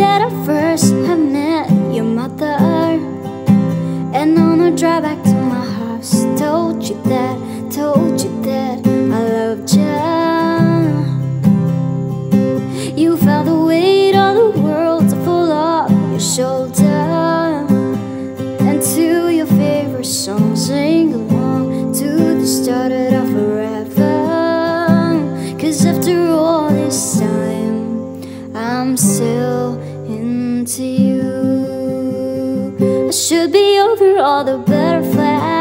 that I first have met your mother. And on a drive back to my house Told you that, told you that I loved you You felt the weight of the world to fall off your shoulder. And to your favorite song Sing I'm still into you. I should be over all the butterflies